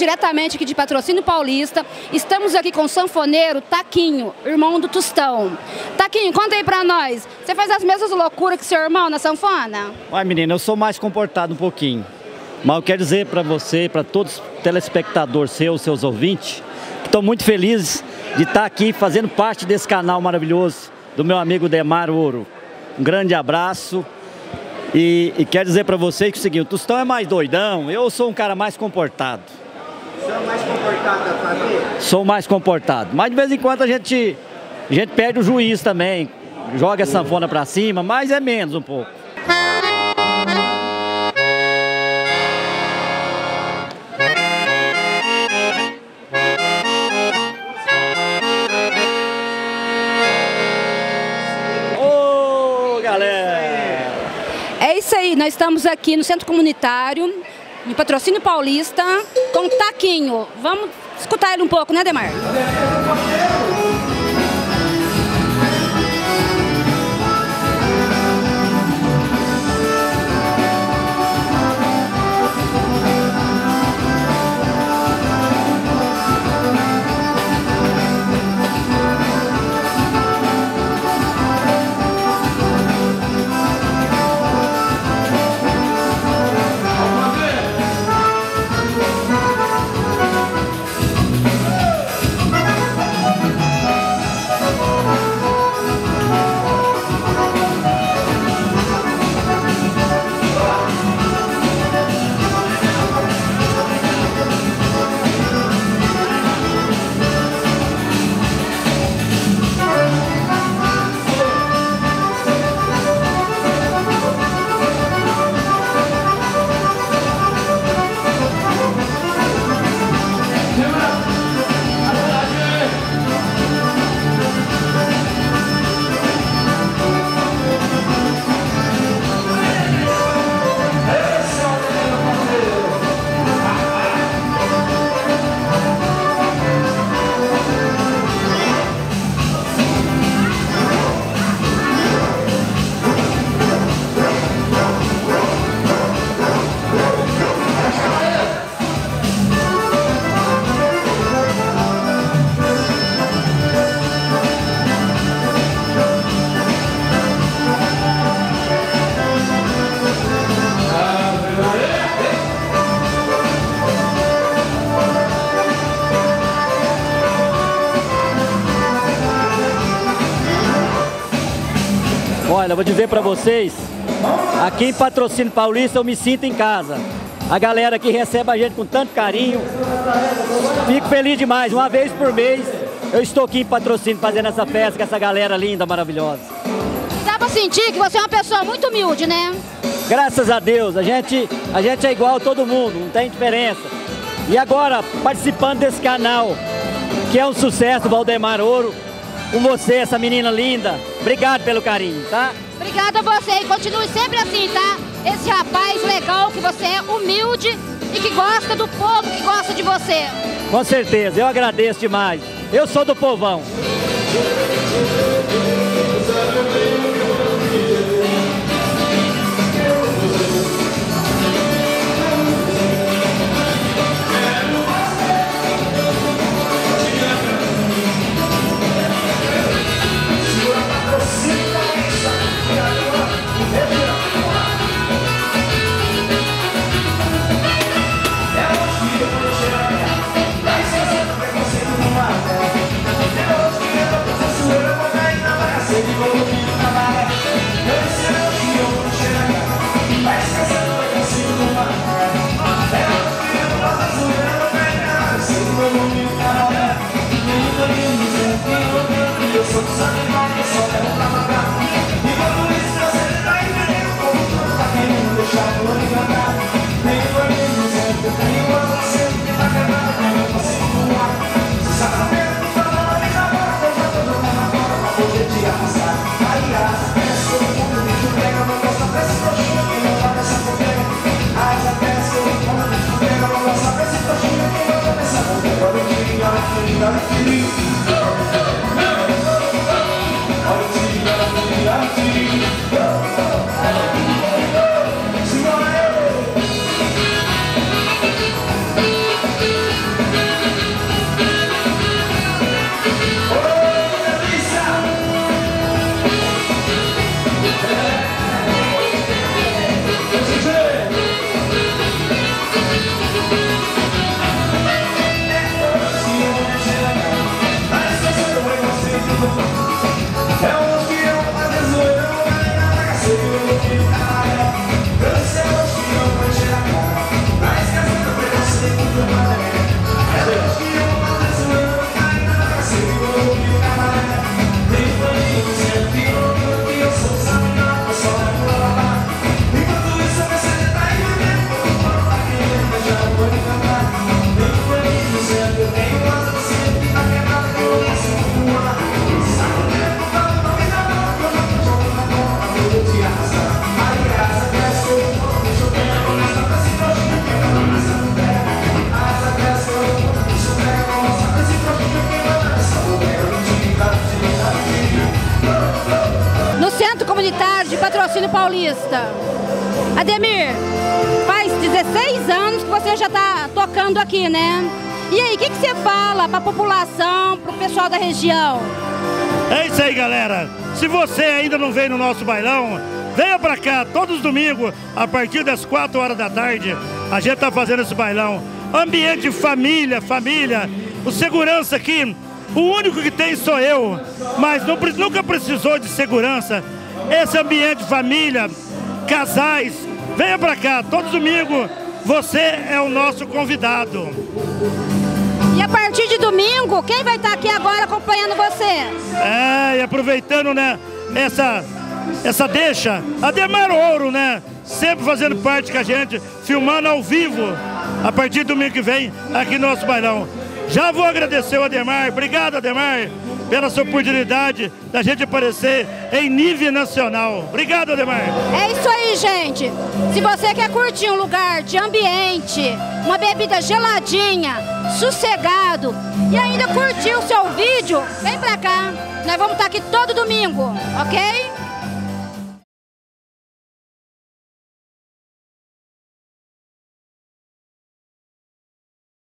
Diretamente aqui de Patrocínio Paulista. Estamos aqui com o sanfoneiro Taquinho, irmão do Tostão. Taquinho, conta aí pra nós. Você faz as mesmas loucuras que seu irmão na sanfona? Uai, menina, eu sou mais comportado um pouquinho. Mas eu quero dizer para você, para todos os telespectadores seus, seus ouvintes, que estou muito feliz de estar aqui fazendo parte desse canal maravilhoso do meu amigo Demar Ouro. Um grande abraço. E, e quero dizer para vocês que é o seguinte, o Tostão é mais doidão, eu sou um cara mais comportado. É mais comportado da família? Sou mais comportado. Mas de vez em quando a gente, a gente perde o juiz também. Joga a sanfona para cima, mas é menos um pouco. Ô, galera! É isso aí, nós estamos aqui no Centro Comunitário, em Patrocínio Paulista, com Taquinho. Vamos escutar ele um pouco, né, Demar? Olha, vou dizer para vocês, aqui em Patrocínio Paulista eu me sinto em casa. A galera que recebe a gente com tanto carinho. Fico feliz demais. Uma vez por mês eu estou aqui em Patrocínio fazendo essa festa com essa galera linda, maravilhosa. Dá pra sentir que você é uma pessoa muito humilde, né? Graças a Deus, a gente, a gente é igual a todo mundo, não tem diferença. E agora, participando desse canal, que é um sucesso, Valdemar Ouro, com você, essa menina linda. Obrigado pelo carinho, tá? Obrigada a você e continue sempre assim, tá? Esse rapaz legal, que você é humilde e que gosta do povo, que gosta de você. Com certeza, eu agradeço demais. Eu sou do povão. All right. No Patrocínio Paulista. Ademir, faz 16 anos que você já está tocando aqui, né? E aí, o que, que você fala para a população, para o pessoal da região? É isso aí, galera. Se você ainda não veio no nosso bailão, venha pra cá todos os domingos, a partir das 4 horas da tarde. A gente tá fazendo esse bailão. Ambiente família, família. O segurança aqui, o único que tem sou eu, mas não, nunca precisou de segurança. Esse ambiente família, casais, venha pra cá todos domingos. Você é o nosso convidado. E a partir de domingo, quem vai estar aqui agora acompanhando você? É, e aproveitando, né, essa, essa deixa, Ademar Ouro, né, sempre fazendo parte com a gente, filmando ao vivo, a partir do domingo que vem, aqui no nosso bailão. Já vou agradecer o Ademar, obrigado Ademar, pela sua oportunidade da gente aparecer em nível nacional. Obrigado Ademar. É isso aí, gente. Se você quer curtir um lugar de ambiente, uma bebida geladinha, sossegado e ainda curtir o seu vídeo, vem pra cá. Nós vamos estar aqui todo domingo, ok?